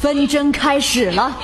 纷争开始了。